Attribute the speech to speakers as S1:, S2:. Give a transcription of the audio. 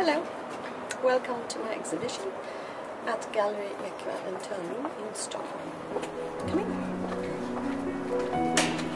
S1: Hello, welcome to my exhibition at Gallery Ekva and Tönning in Stockholm. Come in.